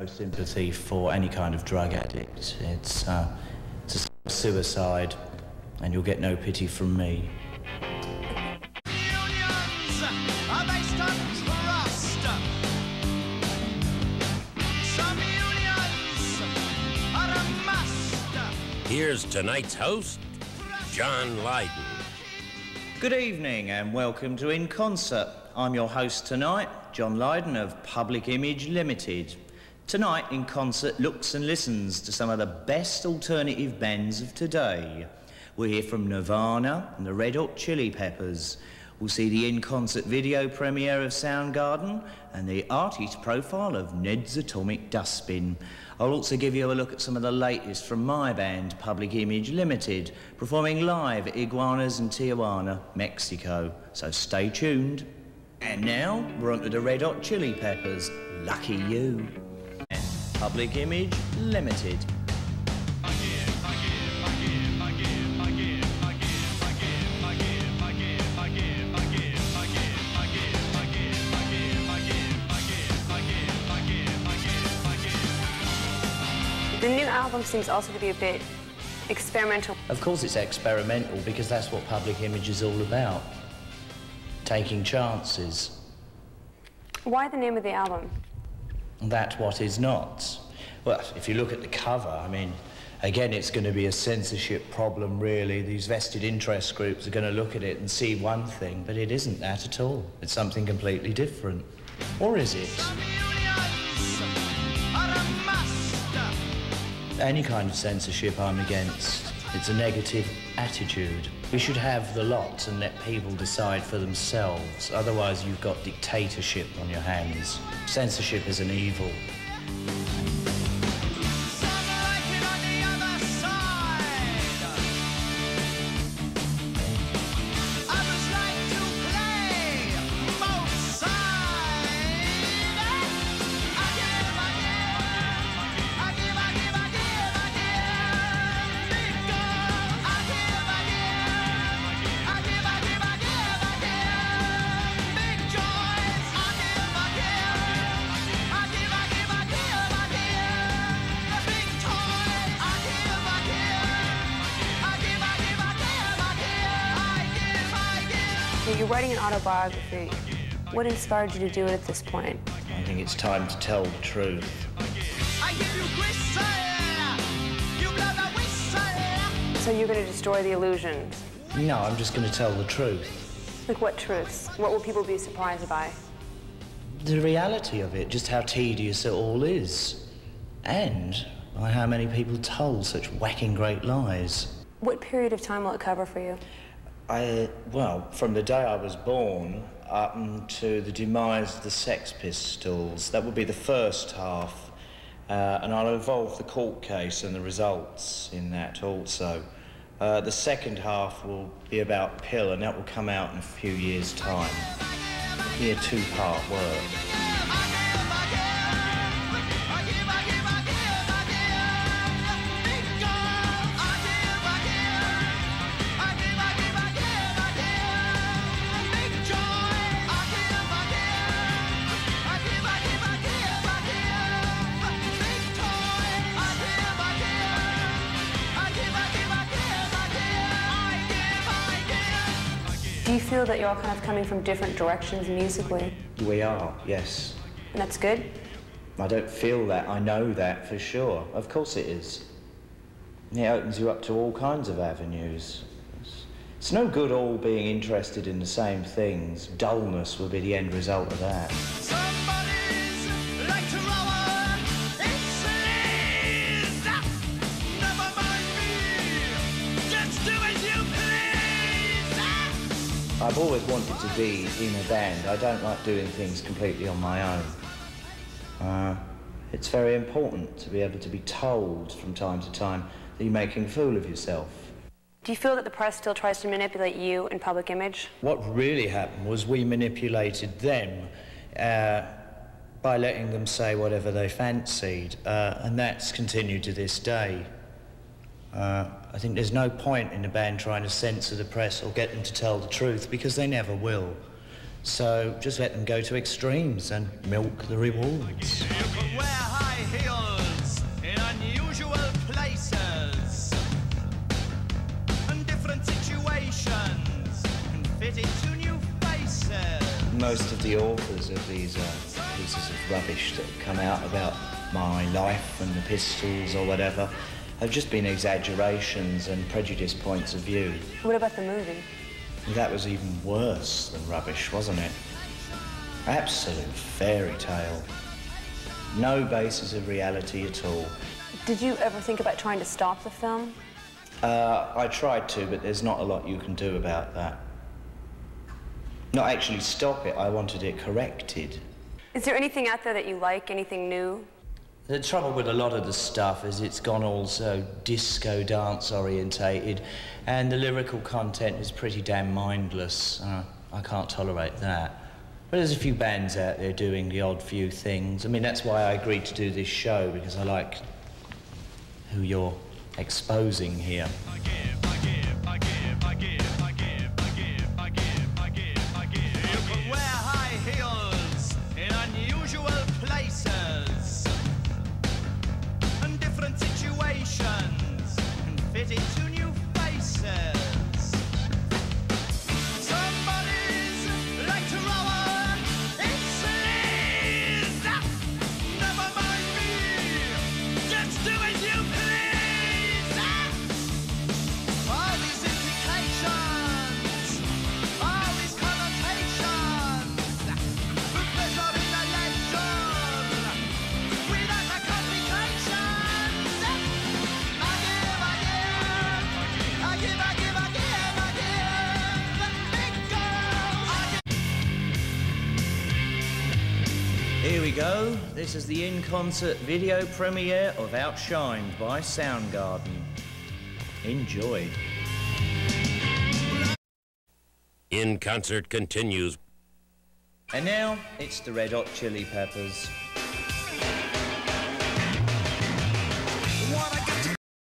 No sympathy for any kind of drug addict. It's, uh, it's a suicide, and you'll get no pity from me. Unions are based on trust. Some unions are a must. Here's tonight's host, John Lydon. Good evening and welcome to In Concert. I'm your host tonight, John Lydon of Public Image Limited. Tonight, In Concert looks and listens to some of the best alternative bands of today. We'll hear from Nirvana and the Red Hot Chili Peppers. We'll see the In Concert video premiere of Soundgarden and the artist profile of Ned's Atomic Dustbin. I'll also give you a look at some of the latest from my band, Public Image Limited, performing live at Iguana's in Tijuana, Mexico. So stay tuned. And now we're on to the Red Hot Chili Peppers. Lucky you. Public Image Limited. The new album seems also to be a bit experimental. Of course, it's experimental because that's what public image is all about. Taking chances. Why the name of the album? That what is not. Well, if you look at the cover, I mean, again, it's going to be a censorship problem, really. These vested interest groups are going to look at it and see one thing, but it isn't that at all. It's something completely different. Or is it? Any kind of censorship I'm against. It's a negative attitude. We should have the lot and let people decide for themselves. Otherwise, you've got dictatorship on your hands. Censorship is an evil. Give, I give. You're writing an autobiography. What inspired you to do it at this point? I think it's time to tell the truth. I give you whistle, you blow the whistle. So you're going to destroy the illusions. No, I'm just going to tell the truth. Like what truths? What will people be surprised by? The reality of it, just how tedious it all is. And by how many people told such whacking great lies. What period of time will it cover for you? I, well, from the day I was born up to the demise of the Sex Pistols, that would be the first half. Uh, and I'll involve the court case and the results in that also. Uh, the second half will be about PiL, and that will come out in a few years' time. A two-part work. Do you feel that you're kind of coming from different directions musically? We are, yes. And that's good? I don't feel that. I know that for sure. Of course it is. It opens you up to all kinds of avenues. It's, it's no good all being interested in the same things. Dullness will be the end result of that. I've always wanted to be in a band. I don't like doing things completely on my own. Uh, it's very important to be able to be told from time to time that you're making a fool of yourself. Do you feel that the press still tries to manipulate you in public image? What really happened was we manipulated them uh, by letting them say whatever they fancied, uh, and that's continued to this day. Uh, I think there's no point in a band trying to censor the press or get them to tell the truth because they never will. So just let them go to extremes and milk the rewards. You can wear high heels in unusual places and different situations can fit into new faces. Most of the authors of these uh, pieces of rubbish that come out about my life and the pistols or whatever have just been exaggerations and prejudiced points of view. What about the movie? That was even worse than rubbish, wasn't it? Absolute fairy tale. No basis of reality at all. Did you ever think about trying to stop the film? Uh, I tried to, but there's not a lot you can do about that. Not actually stop it, I wanted it corrected. Is there anything out there that you like? Anything new? The trouble with a lot of the stuff is it's gone all so disco dance orientated, and the lyrical content is pretty damn mindless. Uh, I can't tolerate that. But there's a few bands out there doing the odd few things. I mean, that's why I agreed to do this show, because I like who you're exposing here. We go. This is the in concert video premiere of Outshined by Soundgarden. Enjoy. In concert continues. And now it's the Red Hot Chili Peppers.